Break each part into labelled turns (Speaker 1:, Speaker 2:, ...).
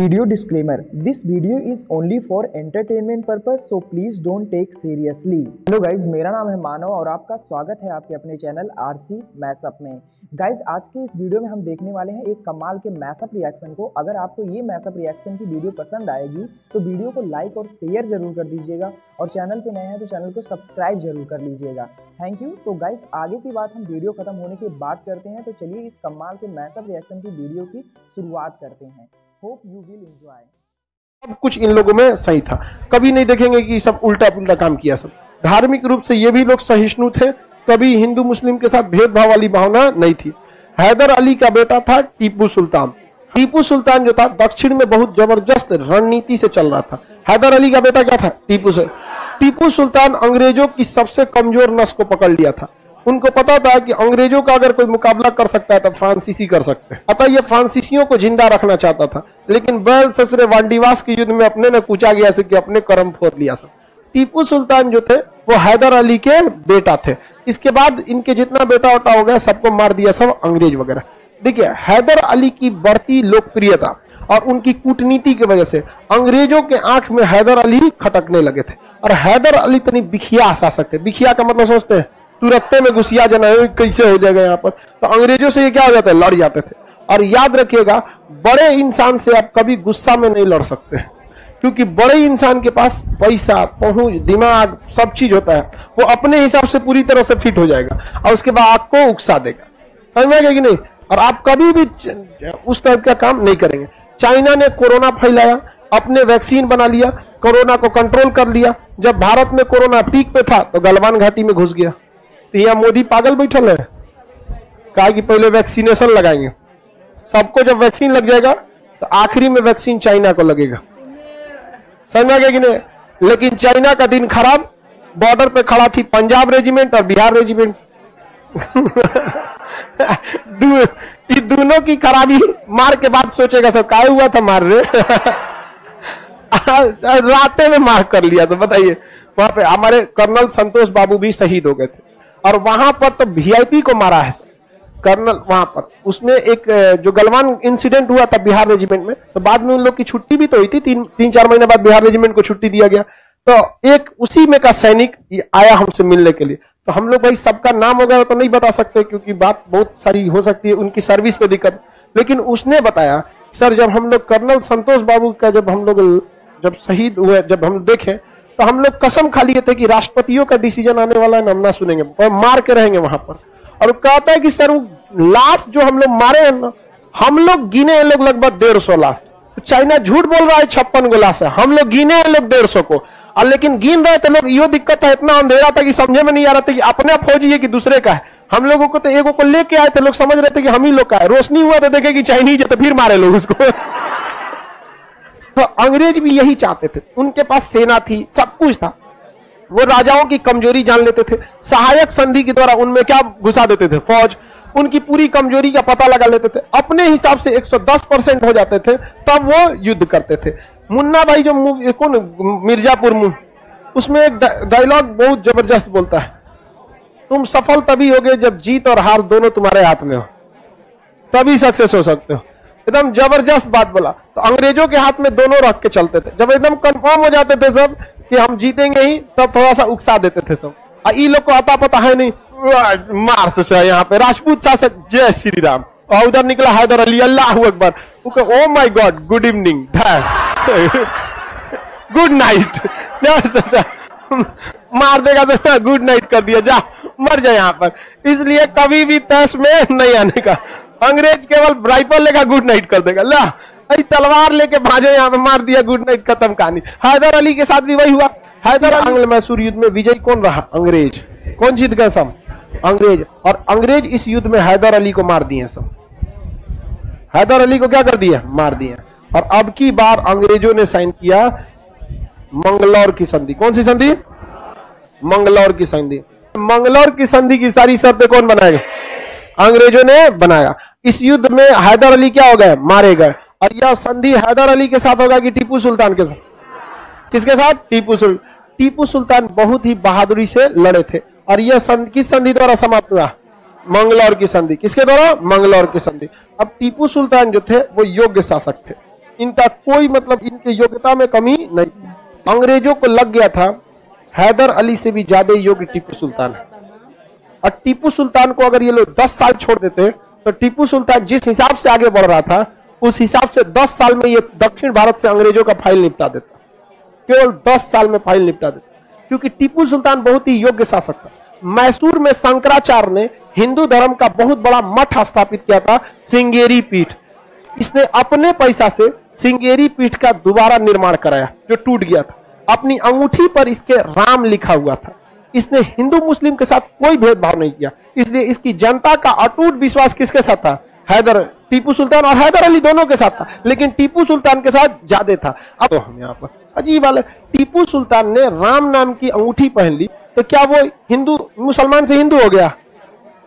Speaker 1: Video disclaimer, This video is only for entertainment purpose, so please don't take seriously. Hello guys मेरा नाम है मानव और आपका स्वागत है आपके अपने चैनल आरसी मैसअप में। गाइज़ आज के इस वीडियो में हम देखने वाले हैं एक कमाल के मैसअप रिएक्शन को। अगर आपको ये मैसअप रिएक्शन की वीडियो पसंद आएगी तो वीडियो को लाइक और शेयर ज़रूर कर दीजिएगा और चैनल पे नए हैं तो चैनल को सब्सक्राइब ज़रूर कर लीजिएगा। थैंक यू तो गाइज़ आगे की बात हम वीडियो खत्म होने के बाद करते हैं तो चलिए इस कमाल के मैसअप रिएक्शन की वीडियो की शुरुआत करते हैं। Hope you will enjoy.
Speaker 2: सब कुछ इन लोगों में सही था। कभी नहीं देखेंगे कि सब उल्टा पुल्टा काम किया सब। धार्मिक रूप से ये भी लोग सहिष्णु थे, कभी हिंदू मुस्लिम के साथ भेदभाव वाली भावना नहीं थी। हैदर अली का बेटा था टीपू सुल्तान। टीपू सुल्तान जो था, दक्षिण में बहुत ज़बरदस्त रणनीति से चल रहा था। हैदर अली का बेटा क्या था? टीपू से। टीपू सुल्तान अंग्रेज़ों की सबसे कमज़ोर नस को पकड़ लिया था। उनको पता था कि अंग्रेज़ों का अगर कोई मुकाबला कर सकता है तो फ्रांसीसी कर सकते हैं। अतः ये फ्रांसीसियों को ज़िंदा रखना चाहता था। लेकिन बैल ससुरे वांडीवास के युद्ध में अपने ने पूछा गया से कि अपने कर्म फोड़ लिया सब। टीपू सुल्तान जो थे, वो हैदर अली के बेटा थे। इसके बाद इनके जितना बेटा होता हो गया, सबको मार दिया सब अंग्रेज़ वगैरह। देखिए, हैदर अली की बढ़ती लोकप्रियता और उनकी कूटनीति की वजह से अंग्रेज़ों के आँख में हैदर अली खटकने लगे थे। और हैदर अली तनी बिखिया शासक थे। बिखिया का मतलब सोचते हैं तुरत्ते में घुसिया जाना है, कैसे हो जाएगा यहाँ पर? तो अंग्रेज़ों से ये क्या हो जाता है? लड़ जाते थे। और याद रखिएगा, बड़े इंसान से आप कभी गुस्सा में नहीं लड़ सकते। क्योंकि बड़े इंसान के पास पैसा पहुँच दिमाग, सब चीज़ होता है। वो अपने हिसाब से पूरी तरह से फिट हो जाएगा और उसके बाद आपको उकसा देगा। समझ में आएगा कि नहीं? और आप कभी भी उस टाइप का काम नहीं करेंगे। चाइना ने कोरोना फैलाया, अपने वैक्सीन बना लिया, कोरोना को कंट्रोल कर लिया। जब भारत में कोरोना पीक पे था तो गलवान घाटी में घुस गया। यहाँ मोदी पागल बैठल है। कहा कि पहले वैक्सीनेशन लगाएँगे। सबको जब वैक्सीन लग जाएगा तो आखिरी में वैक्सीन चाइना को लगेगा। समझ गया कि नहीं? लेकिन चाइना का दिन खराब, बॉर्डर पे खड़ा थी पंजाब रेजिमेंट और बिहार रेजिमेंट। दोनों की खराबी मार के बाद सोचेगा, सब काय हुआ था मार रहे राते में मार कर लिया तो बताइए। वहाँ पे हमारे कर्नल संतोष बाबू भी शहीद हो गए थे। और वहाँ पर तो वीआईपी को मारा है कर्नल वहाँ पर। उसमें एक जो गलवान इंसिडेंट हुआ था बिहार रेजिमेंट में तो बाद में उन लोग की छुट्टी भी तो हुई थी, तीन तीन चार महीने बाद बिहार रेजिमेंट को छुट्टी दिया गया। तो एक उसी में का सैनिक आया हमसे मिलने के लिए। तो हम लोग भाई सबका नाम वगैरह तो नहीं बता सकते, क्योंकि बात बहुत सारी हो सकती है, उनकी सर्विस पे दिक्कत। लेकिन उसने बताया, सर, जब हम लोग कर्नल संतोष बाबू का जब हम लोग जब शहीद हुए, जब हम देखे तो हम लोग कसम खा लिए थे कि राष्ट्रपतियों का डिसीज़न आने वाला है, हम ना सुनेंगे। और मार के रहेंगे वहाँ पर। और कहता है कि सर लाश जो हम लोग मारे हैं ना, हम लोग गिने हैं लोग लगभग डेढ़ सौ लाश तो चाइना झूठ बोल रहा है, छप्पन गो लाश है। हम लोग गिने हैं लोग डेढ़ सौ को। और लेकिन गिन रहे थे लोग, यो दिक्कत है, इतना अंधेरा था कि समझे में नहीं आ रहा था कि अपने फौजी है कि दूसरे का है। हम लोगों को तो एगो को लेके आए थे, लोग समझ रहे थे कि हम ही लोग का है। रोशनी हुआ तो देखे कि चाइनीज़ है तो फिर मारे लोग उसको। तो अंग्रेज़ भी यही चाहते थे। उनके पास सेना थी, सब कुछ था। वो राजाओं की कमज़ोरी जान लेते थे। सहायक संधि के द्वारा उनमें क्या घुसा देते थे? फौज। उनकी पूरी कमज़ोरी का पता लगा लेते थे। अपने हिसाब से 110 परसेंट हो जाते थे, तब वो युद्ध करते थे। मुन्ना भाई जो कौन? मिर्जापुर उसमें एक डायलॉग बहुत ज़बरदस्त बोलता है। तुम सफल तभी होगे जब जीत और हार दोनों तुम्हारे हाथ में हो। तभी सक्सेस हो सकते हो। एकदम ज़बरदस्त बात बोला। तो अंग्रेज़ों के हाथ में दोनों रख के चलते थे। जब एकदम कंफर्म हो जाते थे सब कि हम जीतेंगे ही, तब थोड़ा सा उकसा देते थे सब। ई लोग को आता पता है नहीं। मार सोचा यहाँ पे। राजपूत शासक, जय श्री राम और उधर निकला हैदर अली, अल्लाह अकबर। ओ my god good evening good night मार देगा तो गुड नाइट कर दिया। जा, मर जाए यहाँ पर। इसलिए कभी भी तैस में नहीं आने का। अंग्रेज़ केवल राइफल लेकर गुड नाइट कर देगा। ला तलवार लेके भाजो यहाँ पे मार दिया गुड नाइट खत्म कहानी। हैदर अली के साथ भी वही हुआ। हैदर आंग्ल मैसूर युद्ध में विजय कौन रहा? अंग्रेज़। कौन जीत गए सब? अंग्रेज़। और अंग्रेज़ इस युद्ध में हैदर अली को मार दिए सब। हैदर अली को क्या कर दिया? मार दिया और अब की बार अंग्रेज़ों ने साइन किया मंगलौर की संधि। कौन सी संधि? मंगलौर की संधि। मंगलौर की संधि की सारी शर्तें कौन बनाएगा? अंग्रेज़ों ने बनाया। इस युद्ध में हैदर अली क्या हो गए? मारे गए। और यह संधि हैदर अली के साथ होगा कि टीपू सुल्तान के साथ? किसके साथ? टीपू सुल्तान टीपू सुल्तान बहुत ही बहादुरी से लड़े थे। और यह संधि किस संधि द्वारा समाप्त हुआ? मंगलौर की संधि। किसके द्वारा? मंगलौर की संधि। अब टीपू सुल्तान जो थे, वो योग्य शासक थे। इनका कोई मतलब इनके योग्यता में कमी नहीं। अंग्रेज़ों को लग गया था, हैदर अली से भी ज़्यादा योग्य टीपू सुल्तान है। और टीपू सुल्तान को अगर ये लोग 10 साल छोड़ देते तो टीपू सुल्तान जिस हिसाब से आगे बढ़ रहा था, उस हिसाब से 10 साल में ये दक्षिण भारत से अंग्रेज़ों का फ़ाइल निपटा देता। केवल 10 साल में फ़ाइल निपटा देता। क्योंकि टीपू सुल्तान बहुत ही योग्य शासक था। मैसूर में शंकराचार्य ने हिंदू धर्म का बहुत बड़ा मठ स्थापित किया था, सिंगेरी पीठ। इसने अपने पैसा से सिंगेरी पीठ का दोबारा निर्माण कराया, जो टूट गया था। अपनी अंगूठी पर इसके राम लिखा हुआ था। इसने हिंदू मुस्लिम के साथ कोई भेदभाव नहीं किया। इसलिए इसकी जनता का अटूट विश्वास किसके साथ था? हैदर, टीपू सुल्तान और हैदर अली दोनों के साथ था। लेकिन टीपू सुल्तान के साथ ज़्यादा था। अब तो हम यहाँ पर अजीब वाले टीपू सुल्तान ने राम नाम की अंगूठी पहन ली। तो क्या वो हिंदू, मुसलमान से हिंदू हो गया?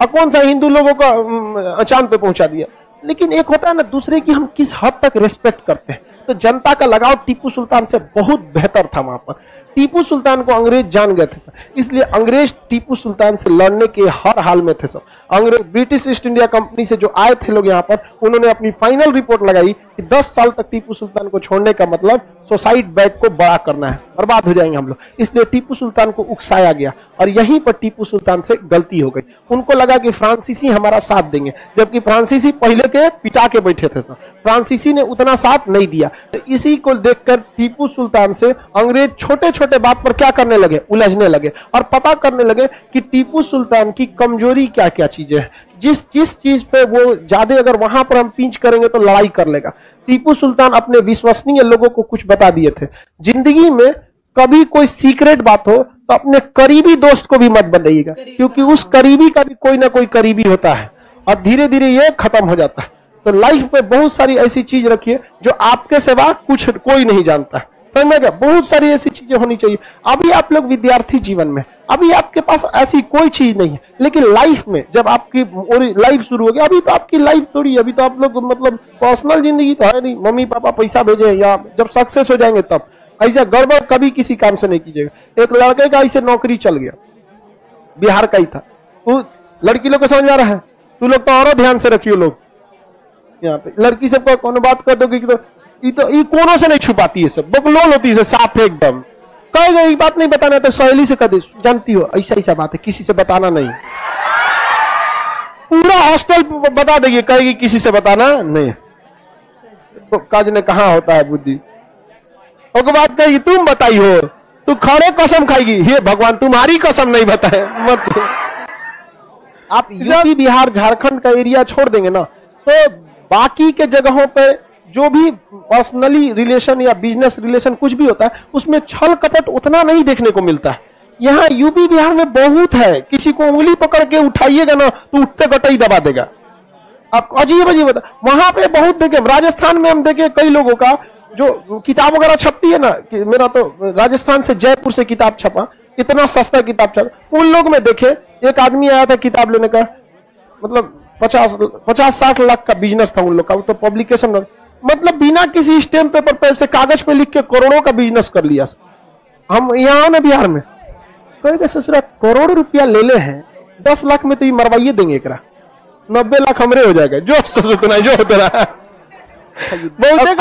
Speaker 2: और कौन सा हिंदू लोगों को चाँद पे पहुँचा दिया? लेकिन एक होता है ना, दूसरे की हम किस हद तक रिस्पेक्ट करते हैं? तो जनता का लगाव टीपू सुल्तान से बहुत बेहतर था वहाँ पर। टीपू सुल्तान को अंग्रेज़ जान गए थे इसलिए अंग्रेज़ टीपू सुल्तान से लड़ने के हर हाल में थे सब अंग्रेज़ ब्रिटिश ईस्ट इंडिया कंपनी से जो आए थे लोग यहाँ पर, उन्होंने अपनी फाइनल रिपोर्ट लगाई कि 10 साल तक टीपू सुल्तान को छोड़ने का मतलब सोसाइट बैग को बड़ा करना है। बर्बाद हो जाएँगे हम लोग। इसलिए टीपू सुल्तान को उकसाया गया और यहीं पर टीपू सुल्तान से गलती हो गई। उनको लगा कि फ्रांसीसी हमारा साथ देंगे, जबकि फ्रांसीसी पहले के पिटा के बैठे थे फ्रांसीसी ने उतना साथ नहीं दिया। तो इसी को देखकर टीपू सुल्तान से अंग्रेज़ छोटे छोटे बात पर क्या करने लगे? उलझने लगे और पता करने लगे कि टीपू सुल्तान की कमज़ोरी क्या क्या चीज़ें हैं। जिस जिस चीज़ पे वो ज़्यादा अगर वहाँ पर हम पिंच करेंगे तो लड़ाई कर लेगा। टीपू सुल्तान अपने विश्वसनीय लोगों को कुछ बता दिए थे। ज़िंदगी में कभी कोई सीक्रेट बात हो तो अपने करीबी दोस्त को भी मत बनाइएगा क्योंकि उस करीबी का भी कोई ना कोई करीबी होता है। और धीरे धीरे ये खत्म हो जाता है। तो लाइफ में बहुत सारी ऐसी चीज़ रखिए जो आपके सिवा कुछ कोई नहीं जानता। है समझ में बहुत सारी ऐसी चीज़ें होनी चाहिए। अभी आप लोग विद्यार्थी जीवन में, अभी आपके पास ऐसी कोई चीज़ नहीं है। लेकिन लाइफ में, जब आपकी लाइफ शुरू हो गई अभी तो आपकी लाइफ थोड़ी अभी तो आप लोग मतलब पर्सनल ज़िंदगी तो है नहीं। मम्मी, पापा पैसा भेजे या जब सक्सेस हो जाएँगे तब। ऐसा गड़बड़ कभी किसी काम से नहीं कीजिएगा। एक लड़के का ऐसे नौकरी चल गया। बिहार का ही था। तू लड़की लोग को समझ आ रहा है? तू लोग तो और ध्यान से रखियो लोग। यहाँ पे लड़की से कौन बात कर दोगे तो ये तो ये कोनों से नहीं छुपाती है सब। बकलोल होती है साफ़ एकदम। कहेगा ये बात नहीं बताना तो सहेली से कह जानती हो ऐसा ऐसा बात है किसी से बताना नहीं। पूरा हॉस्टल बता देगी कहेगी किसी से बताना नहीं। तो काज ने कहा होता है बुद्धि। और बात कहेगी तुम बताई हो तू खड़े कसम खाएगी। हे भगवान तुम्हारी कसम नहीं बताए मत। आप यूपी बिहार झारखंड का एरिया छोड़ देंगे ना तो बाकी के जगहों पे जो भी पर्सनली रिलेशन या बिज़नेस रिलेशन कुछ भी होता है, उसमें छल कपट उतना नहीं देखने को मिलता है। यहाँ यूपी बिहार में बहुत है। किसी को उंगली पकड़ के उठाइएगा ना तो उठते गटे ही दबा देगा। अब अजीब अजीब वहाँ पे बहुत देखे, राजस्थान में हम देखे कई लोगों का, जो किताब वगैरह छपती है ना, कि मेरा तो राजस्थान से जयपुर से किताब छपा, इतना सस्ता किताब छपा। उन लोग में देखे, एक आदमी आया था किताब लेने का मतलब पचास पचास साठ लाख का बिज़नेस था उन लोग का तो पब्लिकेशन मतलब बिना किसी स्टेम पेपर पे से कागज़ पे लिख के करोड़ों का बिज़नेस कर लिया। हम यहाँ आओ ना बिहार में। कहेंगे ससुरा करोड़ रुपया ले ले हैं, दस लाख में तो ये मरवाइए देंगे एक नब्बे लाख हमरे हो जाएगा। जो सुना जो होता रहा।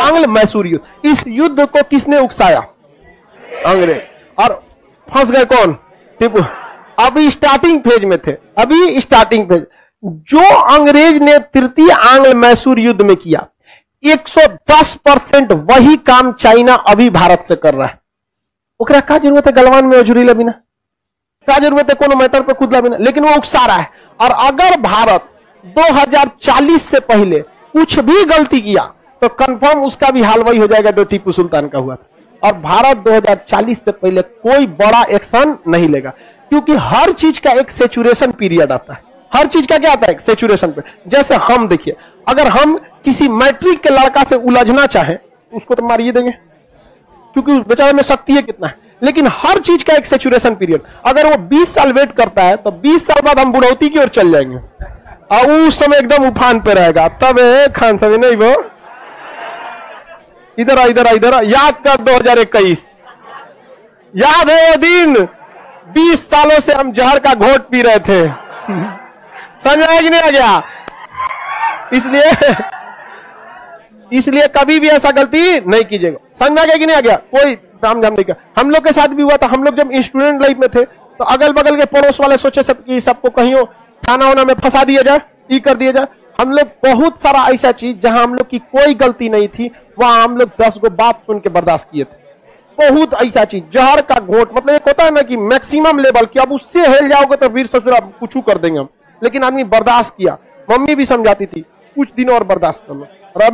Speaker 2: आंग्ल मैसूर युद्ध। इस युद्ध को किसने उकसाया? अंग्रेज़। और फंस गए कौन? टीपू। अभी स्टार्टिंग फ़ेज़ में थे। अभी स्टार्टिंग फ़ेज़ जो अंग्रेज़ ने तृतीय आंग्ल मैसूर युद्ध में किया 110 परसेंट वही काम चाइना अभी भारत से कर रहा है। ओकरा का ज़रूरत है गलवान में अजुरीला बिना का ज़रूरत है कोनो मैटर पे खुदला बिना लेकिन वो उकसा रहा है। और अगर भारत 2040 से पहले कुछ भी गलती किया तो कंफर्म उसका भी हाल वही हो जाएगा जो टीपू सुल्तान का हुआ था। और भारत 2040 से पहले कोई बड़ा एक्शन नहीं लेगा। क्योंकि हर चीज़ का एक सेचुरेशन पीरियड आता है। हर चीज़ का क्या आता है? सेचुरेशन पे। जैसे हम देखिए, अगर हम किसी मैट्रिक के लड़का से उलझना चाहे, उसको तो मारिए देंगे। क्योंकि उस बेचारे में शक्ति है कितना है। लेकिन हर चीज़ का एक सेचुरेशन पीरियड अगर वो 20 साल वेट करता है तो 20 साल बाद हम बुढ़ौती की ओर चल जाएँगे। और उस समय एकदम उफान पे रहेगा। तब खान साहब नहीं वो। इधर आ इधर आ, इधर याद कर 2021 याद है दिन? 20 सालों से हम जहर का घोट पी रहे थे। समझ आया कि नहीं आ गया? इसलिए इसलिए कभी भी ऐसा गलती नहीं कीजिएगा। समझ में आ गया कि नहीं आ गया, कोई काम जाम नहीं किया। हम लोग के साथ भी हुआ था, हम लोग जब स्टूडेंट लाइफ में थे तो अगल बगल के पड़ोस वाले सोचे सब कि सबको कहीं थाना वाना में फंसा दिया जाए, ई कर दिया जाए। हम लोग बहुत सारा ऐसा चीज़ जहाँ हम लोग की कोई गलती नहीं थी, वहाँ हम लोग दस गो बात सुन के बर्दाश्त किए थे। बहुत ऐसा चीज़, जहर का घोट मतलब एक होता है ना कि मैक्सिमम लेवल की अब उससे हेल जाओगे तो वीर ससुर कुछ कर देंगे हम। लेकिन आदमी बर्दाश्त किया। मम्मी भी समझाती थी, कुछ दिन और बर्दाश्त करना। और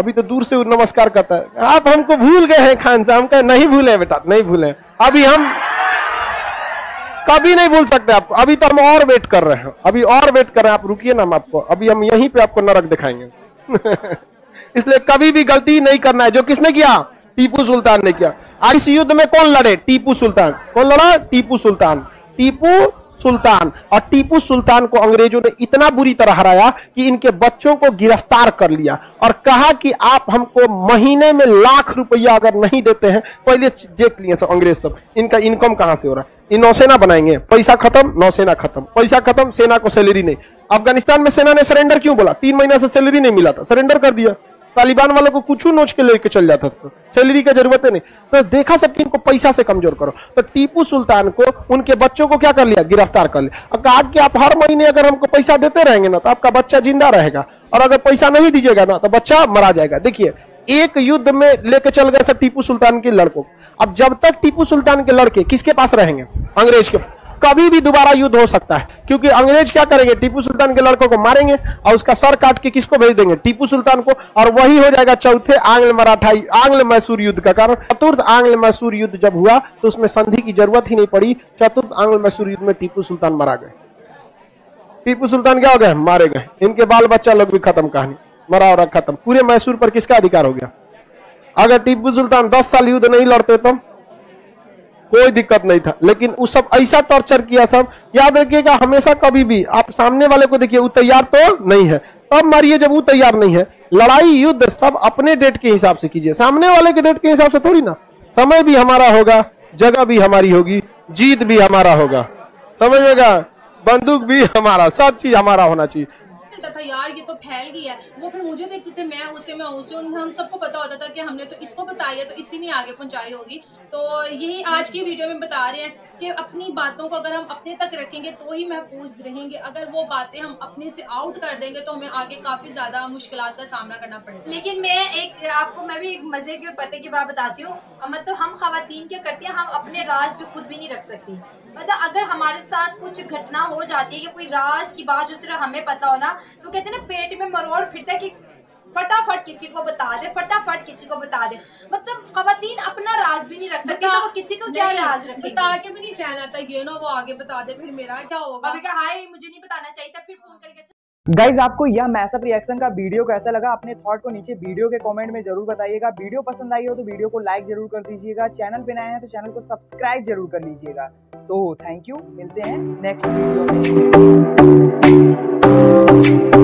Speaker 2: अभी तो दूर से नमस्कार करता है। आप हमको भूल गए हैं खान साहब का नहीं भूले बेटा, नहीं भूले। अभी हम कभी नहीं भूल सकते आपको अभी तो हम और वेट कर रहे हैं। अभी और वेट कर रहे हैं। आप रुकिए ना हम आपको। अभी हम यहीं पे आपको नरक दिखाएँगे। इसलिए कभी भी गलती नहीं करना है। जो किसने किया? टीपू सुल्तान ने किया। इस युद्ध में कौन लड़े? टीपू सुल्तान। कौन लड़ा? टीपू सुल्तान। टीपू सुल्तान और टीपू सुल्तान को अंग्रेज़ों ने इतना बुरी तरह हराया कि इनके बच्चों को गिरफ़्तार कर लिया और कहा कि आप हमको महीने में लाख रुपया अगर नहीं देते हैं पहले देख लिए सब अंग्रेज़ सब। इनका इनकम कहाँ से हो रहा? है ये नौसेना बनाएँगे। पैसा खत्म, नौसेना खत्म। पैसा खत्म, सेना को सैलरी नहीं। अफ़गानिस्तान में सेना ने सरेंडर क्यों बोला? तीन महीना से सैलरी नहीं मिला था। सरेंडर कर दिया। तालिबान वालों को कुछ नोच के लेके चल जाता था। सैलरी का ज़रूरत है नहीं। तो देखा सब कि इनको पैसा से कमज़ोर करो। तो टीपू सुल्तान को, उनके बच्चों को क्या कर लिया? गिरफ़्तार कर लिया। और कहा कि आप हर महीने अगर हमको पैसा देते रहेंगे ना तो आपका बच्चा ज़िंदा रहेगा। और अगर पैसा नहीं दीजिएगा ना तो बच्चा मरा जाएगा। देखिए, एक युद्ध में लेके चल गए सर टीपू सुल्तान के लड़कों अब जब तक टीपू सुल्तान के लड़के किसके पास रहेंगे? अंग्रेज़ के कभी भी दोबारा युद्ध हो सकता है। क्योंकि अंग्रेज़ क्या करेंगे? टीपू सुल्तान के लड़कों को मारेंगे और उसका सर काट के किसको भेज देंगे? टीपू सुल्तान को। और वही हो जाएगा चौथे आंग्ल मराठा, आंग्ल मैसूर युद्ध का कारण। चतुर्थ आंग्ल मैसूर युद्ध जब हुआ तो उसमें संधि की ज़रूरत ही नहीं पड़ी। चतुर्थ आंग्ल मैसूर युद्ध में टीपू सुल्तान मारा गए। टीपू सुल्तान क्या हो गए? मारे गए। इनके बाल बच्चा लोग भी खत्म कहानी। मरा और खत्म। पूरे मैसूर पर किसका अधिकार हो गया? अगर टीपू सुल्तान दस साल युद्ध नहीं लड़ते तो? कोई दिक्कत नहीं था। लेकिन वो सब ऐसा टॉर्चर किया सब। याद रखिएगा, हमेशा कभी भी आप सामने वाले को देखिए, वो तैयार तो नहीं है। तब मारिए जब वो तैयार नहीं है। लड़ाई, युद्ध सब अपने डेट के हिसाब से कीजिए। सामने वाले के डेट के हिसाब से थोड़ी ना। समय भी हमारा होगा, जगह भी हमारी होगी, जीत भी हमारा होगा। समझिएगा? बंदूक भी हमारा, सब चीज़ हमारा होना चाहिए।
Speaker 3: लगता था, यार, ये तो फैल गई है। वो फिर मुझे देखते थे, मैं उसे मैं उसे, उन, हम सबको पता होता था कि हमने तो इसको बताई है तो इसी ने आगे पहुंचाई होगी। तो यही आज की वीडियो में बता रहे हैं कि अपनी बातों को अगर हम अपने तक रखेंगे तो ही महफूज रहेंगे। अगर वो बातें हम अपने से आउट कर देंगे तो हमें आगे काफ़ी ज़्यादा मुश्किल का सामना करना पड़ेगा।
Speaker 4: लेकिन मैं एक, आपको मैं भी एक मज़े की और पते की बात बताती हूँ। मतलब हम खातन क्या करती हैं, हम अपने राज भी खुद भी नहीं रख सकती। मतलब अगर हमारे साथ कुछ घटना हो जाती है या कोई राज की बात जो सिर्फ़ हमें पता हो ना तो कहते हैं ना पेट में मरोड़ फिरता है कि फटाफट किसी को बता दे फटाफट किसी को बता दे। मतलब खातन अपना राज भी नहीं रख सकती तो वो किसी को क्या राज रखेगी?
Speaker 3: बता के भी नहीं चैन आता ये ना वो आगे बता दे फिर मेरा क्या होगा?
Speaker 4: हाई हाय मुझे नहीं बताना चाहिए था। फिर फ़ोन करके
Speaker 1: गाइज़ आपको यह मैसअप रिएक्शन का वीडियो कैसा लगा? अपने थॉट को नीचे वीडियो के कमेंट में ज़रूर बताइएगा। वीडियो पसंद आई हो तो वीडियो को लाइक ज़रूर कर दीजिएगा। चैनल पे नए हैं तो चैनल को सब्सक्राइब ज़रूर कर लीजिएगा। तो थैंक यू मिलते हैं नेक्स्ट वीडियो में।